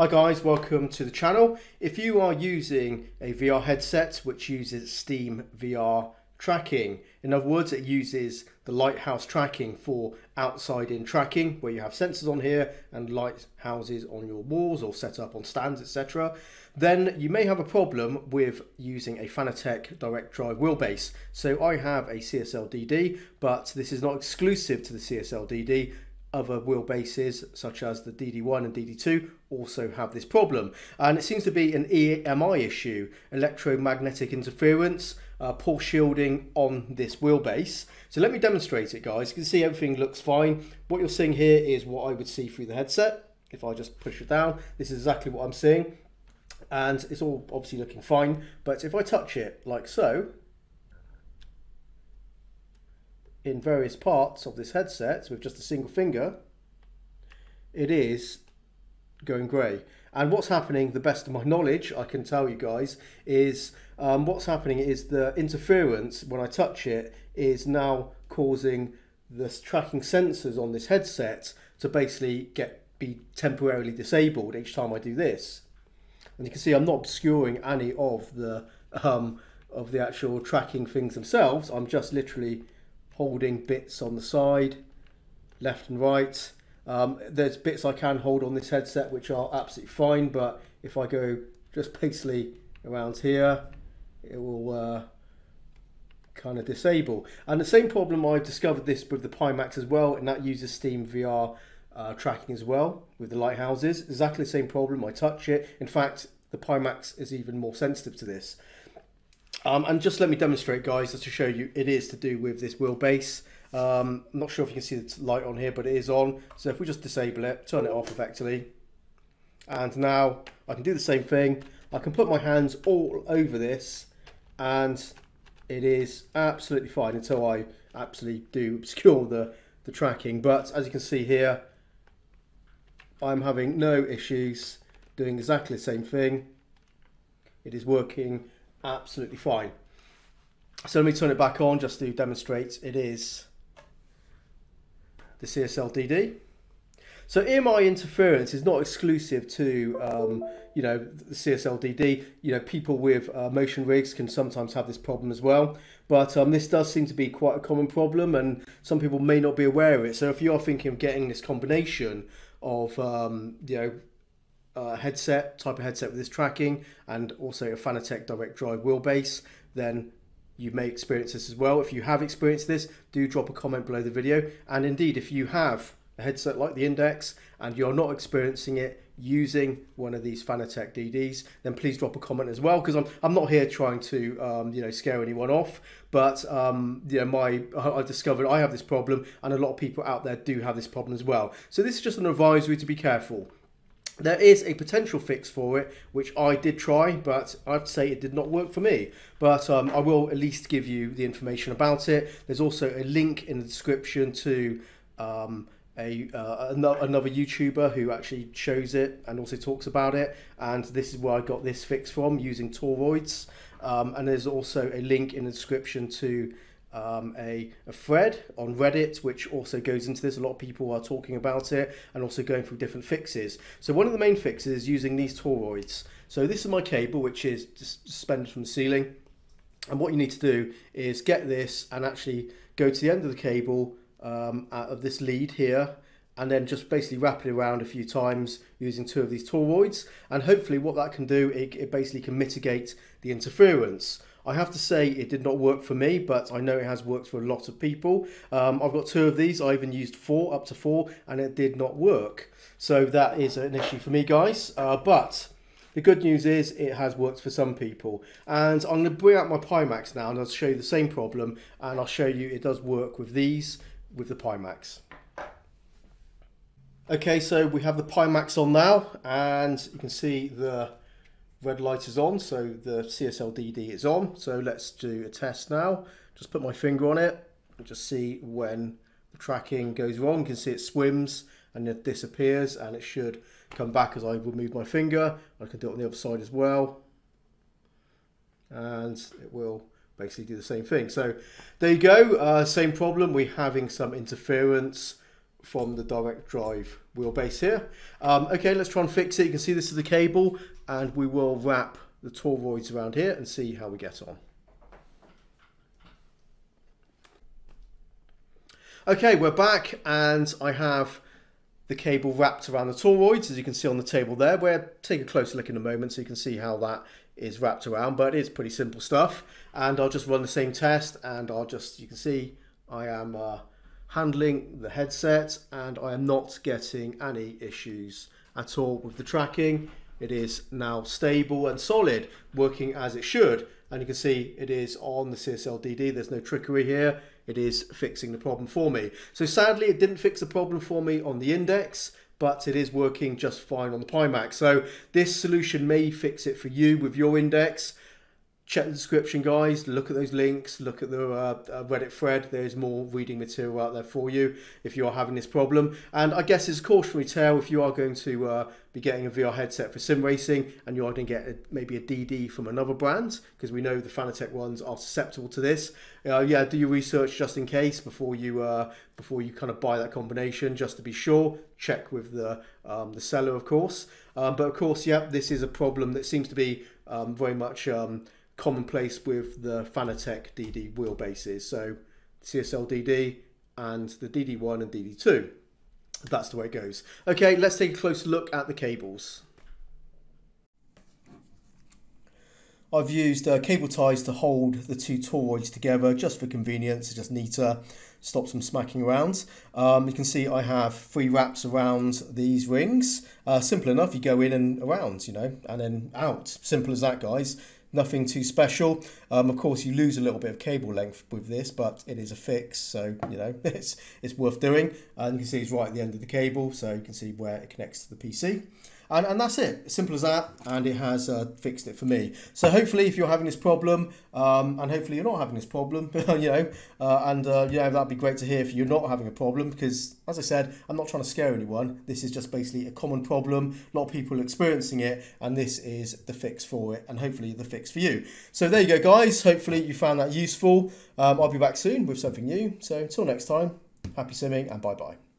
Hi guys, welcome to the channel. If you are using a VR headset which uses Steam VR tracking, in other words it uses the lighthouse tracking for outside in tracking where you have sensors on here and lighthouses on your walls or set up on stands etc then you may have a problem with using a Fanatec direct drive wheelbase. So I have a CSL DD but this is not exclusive to the CSL DD other wheelbases such as the DD1 and DD2 also have this problem. And it seems to be an EMI issue electromagnetic interference uh, poor shielding on this wheelbase. So let me demonstrate it guys. You can see everything looks fine. What you're seeing here is what I would see through the headset. If I just push it down this is exactly what I'm seeing. And it's all obviously looking fine. But if I touch it like so in various parts of this headset with just a single finger, it is going grey. And what's happening, the best of my knowledge, I can tell you guys, is um, what's happening is the interference when I touch it is now causing the tracking sensors on this headset to basically get be temporarily disabled each time I do this. And you can see I'm not obscuring any of the um, of the actual tracking things themselves. I'm just literally holding bits on the side, left and right. Um, there's bits I can hold on this headset which are absolutely fine, but if I go just basically around here, it will uh, kind of disable. And the same problem, I've discovered this with the Pimax as well, and that uses Steam VR uh, tracking as well with the lighthouses. Exactly the same problem, I touch it. In fact, the Pimax is even more sensitive to this. Um, and just let me demonstrate, guys, just to show you it is to do with this wheelbase. Um, I'm not sure if you can see the light on here, but it is on. So if we just disable it, turn it off effectively. And now I can do the same thing. I can put my hands all over this and it is absolutely fine until I absolutely do obscure the, the tracking. But as you can see here, I'm having no issues doing exactly the same thing. It is working absolutely fine. So let me turn it back on just to demonstrate it is the CSL DD. So EMI interference is not exclusive to, um, you know, the CSL DD. You know, people with uh, motion rigs can sometimes have this problem as well. But um, this does seem to be quite a common problem and some people may not be aware of it. So if you are thinking of getting this combination of, um, you know, uh, headset, type of headset with this tracking, and also a Fanatec direct drive wheelbase, then you may experience this as well. If you have experienced this, do drop a comment below the video. And indeed, if you have a headset like the Index and you're not experiencing it using one of these Fanatec DDs, then please drop a comment as well because I'm, I'm not here trying to um, you know scare anyone off, but um, you know my I discovered I have this problem and a lot of people out there do have this problem as well. So this is just an advisory to be careful. There is a potential fix for it, which I did try, but I have to say it did not work for me. But um, I will at least give you the information about it. There's also a link in the description to um, a uh, another YouTuber who actually shows it and also talks about it. And this is where I got this fix from using Toroids. Um, and there's also a link in the description to um, a, a thread on Reddit, which also goes into this. A lot of people are talking about it and also going through different fixes. So one of the main fixes is using these toroids. So this is my cable, which is suspended from the ceiling. And what you need to do is get this and actually go to the end of the cable um, out of this lead here and then just basically wrap it around a few times using two of these toroids. And hopefully what that can do, it, it basically can mitigate the interference. I have to say it did not work for me, but I know it has worked for a lot of people. Um, I've got two of these. I even used four, up to four, and it did not work. So that is an issue for me, guys. Uh, but the good news is it has worked for some people. And I'm going to bring out my Pimax now, and I'll show you the same problem, and I'll show you it does work with these, with the Pimax. Okay, so we have the Pimax on now, and you can see the red light is on, so the CSL DD is on. So let's do a test now. Just put my finger on it and just see when the tracking goes wrong. You can see it swims and it disappears and it should come back as I remove my finger. I can do it on the other side as well. And it will basically do the same thing. So there you go, uh, same problem. We're having some interference from the direct drive wheelbase here. Um, okay, let's try and fix it. You can see this is the cable and we will wrap the toroids around here and see how we get on. Okay, we're back and I have the cable wrapped around the toroids as you can see on the table there. We'll take a closer look in a moment so you can see how that is wrapped around but it's pretty simple stuff and I'll just run the same test and I'll just you can see I am uh, handling the headset and I am not getting any issues at all with the tracking. It is now stable and solid working as it should. And you can see it is on the CSL DD there's no trickery here. It is fixing the problem for me. So sadly it didn't fix the problem for me on the index but it is working just fine on the Pimax. So this solution may fix it for you with your index. Check the description, guys. Look at those links. Look at the uh, uh, Reddit thread. There's more reading material out there for you if you are having this problem. And I guess it's a cautionary tale if you are going to uh, be getting a VR headset for sim racing and you are going to get a, maybe a DD from another brand because we know the Fanatec ones are susceptible to this. Uh, yeah, do your research just in case before you uh, before you kind of buy that combination just to be sure. Check with the um, the seller, of course. Um, but of course, yeah, this is a problem that seems to be um, very much. Commonplace with the Fanatec DD wheelbases. So CSL DD and the DD1 and DD2. That's the way it goes. Okay, let's take a closer look at the cables. I've used uh, cable ties to hold the two toroids together just for convenience, it's just neater, stops them smacking around. Um, you can see I have three wraps around these rings. Uh, simple enough, you go in and around, you know, and then out. Simple as that, guys nothing too special. Um, of course, you lose a little bit of cable length with this, but it is a fix, so you know it's it's worth doing. And you can see it's right at the end of the cable, so you can see where it connects to the PC. And, and that's it, simple as that, and it has uh, fixed it for me. So hopefully if you're having this problem, um, and hopefully you're not having this problem, you know, uh, and uh, you know, that'd be great to hear if you're not having a problem, because as I said, I'm not trying to scare anyone. This is just basically a common problem. A lot of people are experiencing it, and this is the fix for it, and hopefully the fix for you. So there you go, guys. Hopefully you found that useful. Um, I'll be back soon with something new. So until next time, happy simming and bye-bye.